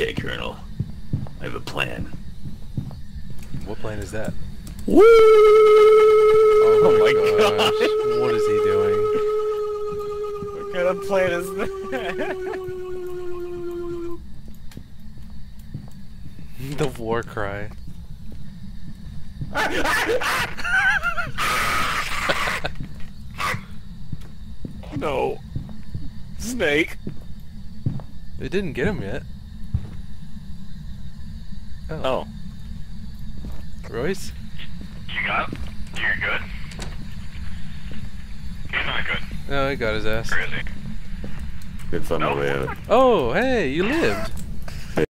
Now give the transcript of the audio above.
Okay, Colonel. I have a plan. What plan is that? Woo! Oh, my oh gosh. What is he doing? What kind of plan is that? the war cry. no. Snake. It didn't get him yet. Oh. Oh. Royce? You got him? You're good? He's not good. No, he got his ass. Or is he? Good fun No. my way out. Oh, hey, you lived.